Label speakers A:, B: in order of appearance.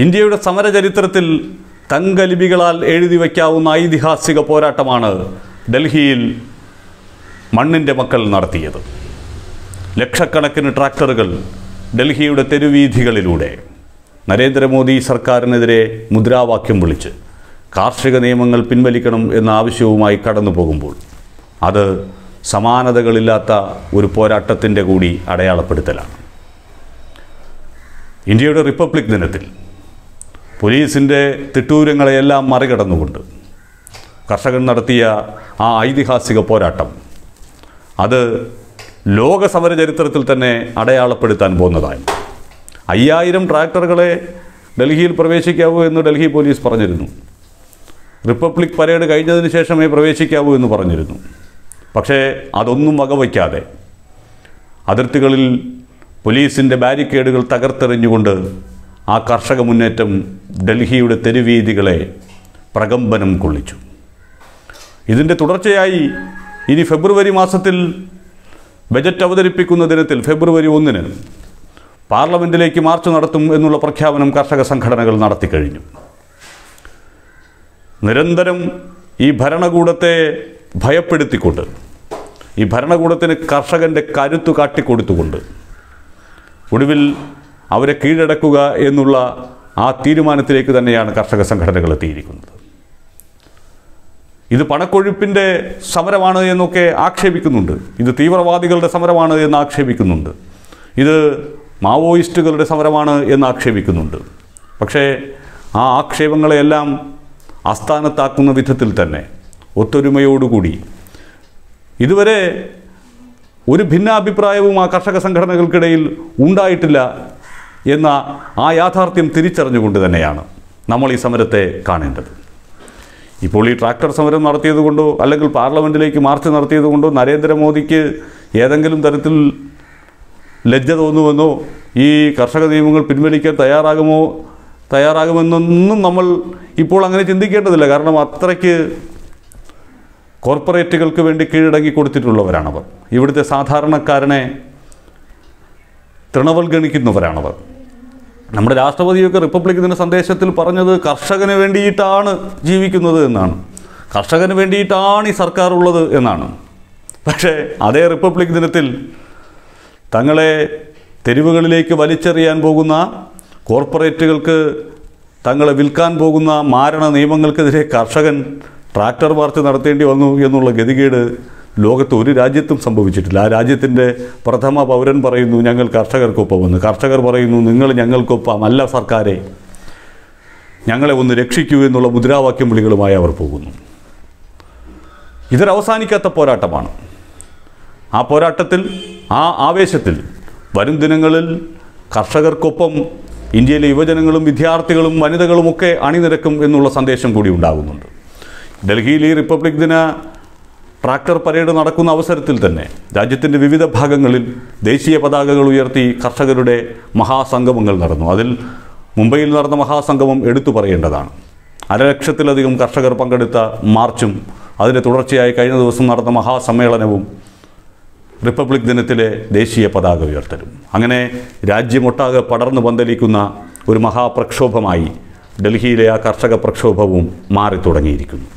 A: ഇന്ത്യയുടെ സമരചരിത്രത്തിൽ തങ്കലിപികളാൽ എഴുതി വയ്ക്കാവുന്ന ഐതിഹാസിക പോരാട്ടമാണ് ഡൽഹിയിൽ മണ്ണിന്റെ മക്കൾ നടത്തിയത്. ലക്ഷക്കണക്കിന് ട്രാക്ടറുകൾ ഡൽഹിയുടെ തെരുവീഥികളിലൂടെ. നരേന്ദ്രമോദി സർക്കാരിനെതിരെ മുദ്രാവാക്യം വിളിച്ച് കാർഷിക നിയമങ്ങൾ പിൻവലിക്കണം എന്ന ആവശ്യവുമായി കടന്നു പോകുമ്പോൾ അത് സമാനതകളില്ലാത്ത ഒരു പോരാട്ടത്തിന്റെ കൂടി അടയാളപ്പെടുത്തലാണ്. ഇന്ത്യയുടെ റിപ്പബ്ലിക് ദിനത്തിൽ പോലീസിന്റെ തിട്ടൂരങ്ങളെയെല്ലാം മറികടന്നുകൊണ്ട് കർഷകൻ നടത്തിയ ആ ഐതിഹാസിക പോരാട്ടം അത് ലോക സമര ചരിത്രത്തിൽ തന്നെ അടയാളപ്പെടുത്താൻ പോകുന്നതാണ് അയ്യായിരം ട്രാക്ടറുകളെ ഡൽഹിയിൽ പ്രവേശിക്കാവൂ എന്ന് ഡൽഹി പോലീസ് പറഞ്ഞിരുന്നു. റിപ്പബ്ലിക് പരേഡ് കഴിഞ്ഞതിന് ശേഷമേ പ്രവേശിക്കാവൂ എന്ന് പറഞ്ഞിരുന്നു. പക്ഷേ അതൊന്നും വകവയ്ക്കാതെ അതിർത്തികളിൽ പോലീസിന്റെ ബാരിക്കേഡുകൾ തകർത്തെറിഞ്ഞുകൊണ്ട് ആ കർഷക മുന്നേറ്റം ഡൽഹിയുടെ തെരുവീതികളെ പ്രകമ്പനം കൊള്ളിച്ചു. ഇതിന്റെ തുടർച്ചയായി ഇനി ഫെബ്രുവരി മാസത്തിൽ ബജറ്റ് അവതരിപ്പിക്കുന്ന ദിനത്തിൽ ഫെബ്രുവരി ഒന്നിന് പാർലമെന്റിലേക്ക് മാർച്ച് നടത്തും എന്നുള്ള പ്രഖ്യാപനം കർഷക സംഘടനകൾ നടത്തിക്കഴിഞ്ഞു നിരന്തരം ഈ ഭരണകൂടത്തെ ഭയപ്പെടുത്തിക്കൊണ്ട് ഈ ഭരണകൂടത്തിന് കർഷകന്റെ കരുത്തു കാട്ടിക്കൊടുത്തുകൊണ്ട് ഒടുവിൽ അവരെ കീഴടക്കുക എന്നുള്ള ആ തീരുമാനത്തിലേക്ക് തന്നെയാണ് കർഷക സംഘടനകൾ എത്തിയിരിക്കുന്നത്. ഇത് പണക്കൊഴുപ്പിന്റെ സമരമാണ് എന്നൊക്കെ ആക്ഷേപിക്കുന്നുണ്ട്. ഇത് തീവ്രവാദികളുടെ സമരമാണ് എന്ന് ആക്ഷേപിക്കുന്നുണ്ട്. ഇത് മാവോയിസ്റ്റുകളുടെ സമരമാണ് എന്ന് ആക്ഷേപിക്കുന്നുണ്ട്. പക്ഷേ ആ ആക്ഷേപങ്ങളെയെല്ലാം അസ്ഥാനത്താക്കുന്ന വിധത്തിൽ തന്നെ ഒത്തൊരുമയോടുകൂടി ഇതുവരെ ഒരു ഭിന്നാഭിപ്രായവും ആ കർഷക സംഘടനകൾക്കിടയിൽ ഉണ്ടായിട്ടില്ല എന്ന ആ യാഥാർത്ഥ്യം തിരിച്ചറിഞ്ഞുകൊണ്ട് തന്നെയാണ് നമ്മൾ ഈ സമരത്തെ കാണേണ്ടത്. ഇപ്പോൾ ഈ ട്രാക്ടർ സമരം നടത്തിയതുകൊണ്ടോ അല്ലെങ്കിൽ പാർലമെന്റിലേക്ക് മാർച്ച് നടത്തിയതുകൊണ്ടോ നരേന്ദ്രമോദിക്ക് ഏതെങ്കിലും തരത്തിൽ ലജ്ജ തോന്നുമെന്നോ ഈ കർഷക നിയമങ്ങൾ പിൻവലിക്കാൻ തയ്യാറാകുമോ തയ്യാറാകുമെന്നൊന്നും നമ്മൾ ഇപ്പോൾ അങ്ങനെ ചിന്തിക്കേണ്ടതില്ല. കാരണം അത്രയ്ക്ക് കോർപ്പറേറ്റുകൾക്ക് വേണ്ടി കീഴടങ്ങി കൊടുത്തിട്ടുള്ളവരാണവർ. ഇവിടുത്തെ സാധാരണക്കാരനെ തൃണവൽഗണിക്കുന്നവരാണവർ. നമ്മുടെ രാഷ്ട്രപതിയൊക്കെ റിപ്പബ്ലിക് ദിന സന്ദേശത്തിൽ പറഞ്ഞത് കർഷകന് വേണ്ടിയിട്ടാണ് ജീവിക്കുന്നത് എന്നാണ്. കർഷകന് വേണ്ടിയിട്ടാണ് ഈ സർക്കാർ ഉള്ളത് എന്നാണ്. പക്ഷേ അതേ റിപ്പബ്ലിക് ദിനത്തിൽ തങ്ങളെ തെരുവുകളിലേക്ക് വലിച്ചെറിയാൻ പോകുന്ന കോർപ്പറേറ്റുകൾക്ക് തങ്ങളെ വിൽക്കാൻ പോകുന്ന മാരണ നിയമങ്ങൾക്കെതിരെ കർഷകൻ ട്രാക്ടർ മാർച്ച് നടത്തേണ്ടി വന്നു എന്നുള്ള ഗതികേട് ലോകത്ത് ഒരു രാജ്യത്തും സംഭവിച്ചിട്ടില്ല. ആ രാജ്യത്തിന്റെ പ്രഥമ പൗരൻ പറയുന്നു ഞങ്ങൾ കർഷകർക്കൊപ്പമെന്ന്. കർഷകർ പറയുന്നു നിങ്ങൾ ഞങ്ങൾക്കൊപ്പം അല്ല സർക്കാരെ. ഞങ്ങളെ ഒന്ന് രക്ഷിക്കൂ എന്നുള്ള മുദ്രാവാക്യം വിളികളുമായി അവർ പോകുന്നു. ഇതൊരവസാനിക്കാത്ത പോരാട്ടമാണ്. ആ പോരാട്ടത്തിൽ ആ ആവേശത്തിൽ വരും ദിനങ്ങളിൽ കർഷകർക്കൊപ്പം ഇന്ത്യയിലെ യുവജനങ്ങളും വിദ്യാർത്ഥികളും വനിതകളുമൊക്കെ അണിനിരക്കും എന്നുള്ള സന്ദേശം കൂടി ഉണ്ടാകുന്നുണ്ട്. ഡൽഹിയിൽ ഈ റിപ്പബ്ലിക് ദിന ട്രാക്ടർ പരേഡ് നടക്കുന്ന അവസരത്തിൽ തന്നെ രാജ്യത്തിന്റെ വിവിധ ഭാഗങ്ങളിൽ ദേശീയ പതാകകൾ ഉയർത്തി കർഷകരുടെ മഹാസംഗമങ്ങൾ നടന്നു. അതിൽ മുംബൈയിൽ നടന്ന മഹാസംഗമം എടുത്തു പറയേണ്ടതാണ്. അരലക്ഷത്തിലധികം കർഷകർ പങ്കെടുത്ത മാർച്ചും അതിന്റെ തുടർച്ചയായി കഴിഞ്ഞ ദിവസം നടന്ന മഹാസമ്മേളനവും റിപ്പബ്ലിക് ദിനത്തിലെ ദേശീയ പതാക ഉയർത്തലും. അങ്ങനെ രാജ്യമൊട്ടാകെ പടർന്നു പന്തലിക്കുന്ന ഒരു മഹാപ്രക്ഷോഭമായി ഡൽഹിയിലെ ആ കർഷക പ്രക്ഷോഭവും മാറി തുടങ്ങിയിരിക്കുന്നു